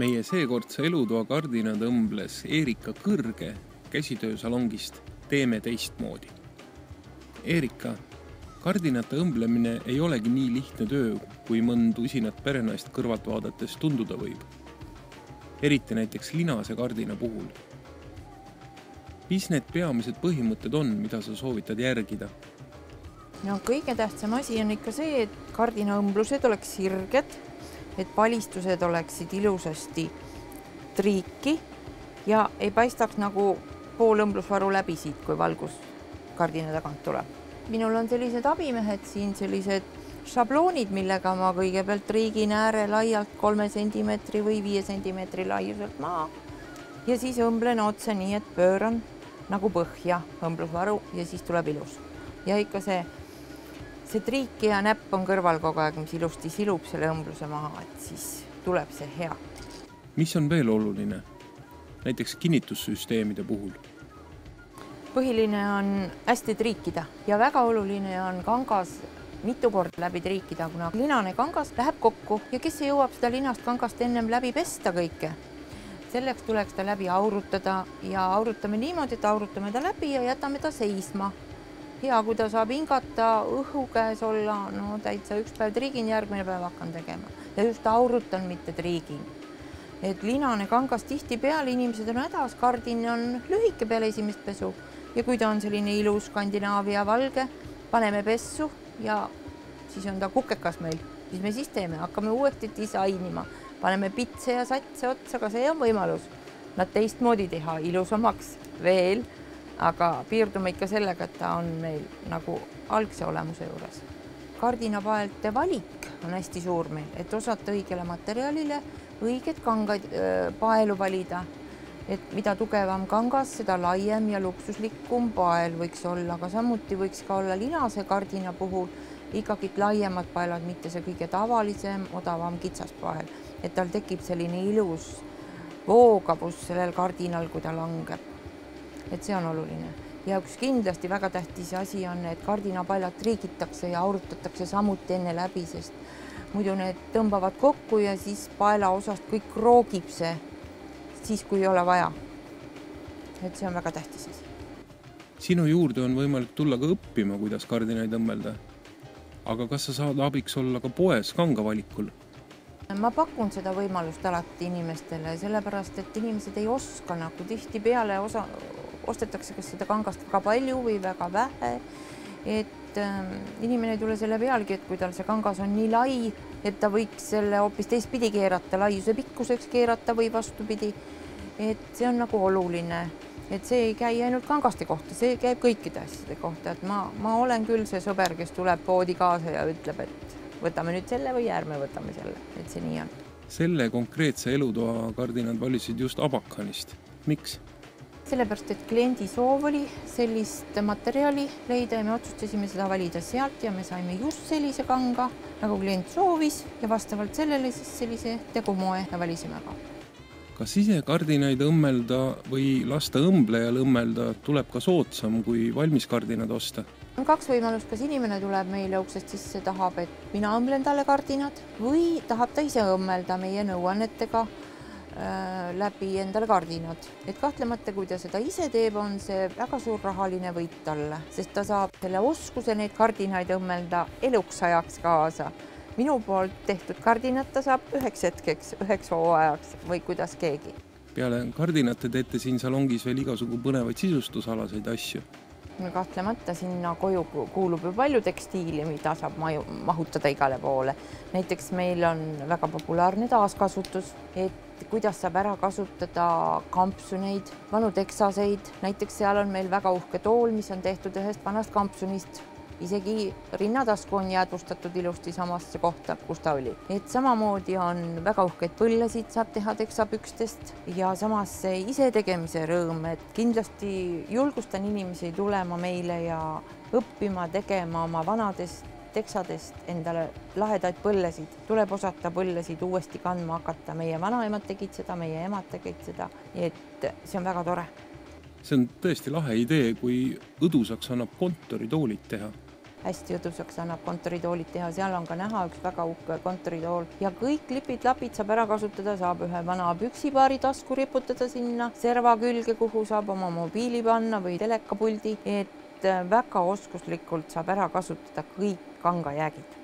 meie seekordse elutoa kardina tõmbles Eerika Kõrge käsitöösalongist Teeme teistmoodi. Eerika, kardinate õmblemine ei olegi nii lihtne töö, kui mõnd usinat perenaist kõrvalt vaadates tunduda võib. eriti näiteks linase kardina puhul. mis need peamised põhimõtted on, mida sa soovitad järgida? no kõige tähtsam asi on ikka see, et kardinaõmblused oleks sirged, et palistused oleksid ilusasti triiki ja ei paistaks nagu pool õmblusvaru läbi siit, kui valgus kardina tagant tuleb. minul on sellised abimehed siin, sellised šabloonid, millega ma kõigepealt riigin ääre laialt kolme sentimeetri või viie sentimeetri laiuselt maha ja siis õmblen otse nii, et pööran nagu põhja õmblusvaru ja siis tuleb ilus. ja ikka see, see triik ja näpp on kõrval kogu aeg, mis ilusti silub selle õmbluse maha, et siis tuleb see hea. mis on veel oluline? näiteks kinnitussüsteemide puhul? põhiline on hästi triikida ja väga oluline on kangas mitu korda läbi triikida, kuna linane kangas läheb kokku ja kes jõuab seda linast kangast ennem läbi pesta kõike. selleks tuleks ta läbi aurutada ja aurutame niimoodi, et aurutame ta läbi ja jätame ta seisma. Hea, kui ta saab hingata, õhu käes olla, no täitsa üks päev triigin, järgmine päev hakkan tegema. Ja just aurutan, mitte triigin. Et linane kangas tihtipeale inimesed on hädas, kardin on lühike peale esimest pesu. Ja kui ta on selline ilus Skandinaavia valge, paneme pessu ja siis on ta kukekas meil, mis me siis teeme, hakkame uuesti disainima, paneme pitse ja satse otsa, ka see on võimalus. Nad teistmoodi teha, ilusamaks veel, aga piirdume ikka sellega, et ta on meil nagu algse olemuse juures. kardinapaelte valik on hästi suur meil, et osata õigele materjalile õiget kangaid paelu valida. et mida tugevam kangas, seda laiem ja luksuslikum pael võiks olla, aga samuti võiks ka olla linase kardina puhul ikkagi laiemad paelad, mitte see kõige tavalisem, odavam kitsas pael, et tal tekib selline ilus voogavus sellel kardinal, kui ta langeb. Et see on oluline ja üks kindlasti väga tähtis asi on, et kardinapaelad triigitakse ja aurutatakse samuti enne läbi, sest muidu need tõmbavad kokku ja siis paelaosast kõik roogib see siis, kui ei ole vaja. et see on väga tähtis asi. sinu juurde on võimalik tulla ka õppima, kuidas kardinaid õmmelda. aga kas sa saad abiks olla ka poes kanga valikul? ma pakun seda võimalust alati inimestele, sellepärast et inimesed ei oska nagu tihtipeale osa, ostetakse kas seda kangast väga palju või väga vähe. et äh, inimene ei tule selle pealegi, et kui tal see kangas on nii lai, et ta võiks selle hoopis teistpidi keerata, laiuse pikkuseks keerata või vastupidi. et see on nagu oluline, et see ei käi ainult kangaste kohta, see käib kõikide asjade kohta, et ma, ma olen küll see sõber, kes tuleb poodi kaasa ja ütleb, et võtame nüüd selle või ärme võtame selle, et see nii on. selle konkreetse elutoa kardinad valisid just Abakanist, miks? Sellepärast, et kliendi soov oli sellist materjali leida ja me otsustasime seda valida sealt ja me saime just sellise kanga, nagu klient soovis ja vastavalt sellele siis sellise tegumoe valisime ka. kas ise kardinaid õmmelda või lasta õmblejal õmmelda tuleb ka soodsam, kui valmis kardinad osta? on kaks võimalust, kas inimene tuleb meile uksest sisse, tahab, et mina õmblen talle kardinad või tahab ta ise õmmelda meie nõuannetega läbi endale kardinad, et kahtlemata, kui ta seda ise teeb, on see väga suur rahaline võit talle, sest ta saab selle oskuse neid kardinaid õmmelda eluks ajaks kaasa. minu poolt tehtud kardinad ta saab üheks hetkeks, üheks hooajaks või kuidas keegi. peale kardinate teete siin salongis veel igasugu põnevaid sisustusalaseid asju kahtlemata sinna koju kuulub ju palju tekstiili, mida saab maju, mahutada igale poole. näiteks meil on väga populaarne taaskasutus, et kuidas saab ära kasutada kampsuneid, vanu teksaseid, näiteks seal on meil väga uhke tool, mis on tehtud ühest vanast kampsunist isegi rinnatasku on jäädvustatud ilusti samasse kohta, kus ta oli. et samamoodi on väga uhkeid põllesid saab teha teksapükstest. Ja samas see isetegemise rõõm, et kindlasti julgustan inimesi tulema meile ja õppima tegema oma vanadest teksadest endale lahedaid põllesid, tuleb osata põllesid uuesti kandma hakata, meie vanaemad tegid seda, meie emad tegid seda, et see on väga tore see on tõesti lahe idee, kui õdusaks annab kontoritoolid teha. Hästi õdusaks annab kontoritoolid teha, seal on ka näha üks väga uhke kontoritool. Ja kõik klipid-lapid saab ära kasutada, saab ühe vana püksipaari tasku riputada sinna serva külge, kuhu saab oma mobiili panna või telekapuldi, et väga oskuslikult saab ära kasutada kõik kangajäägid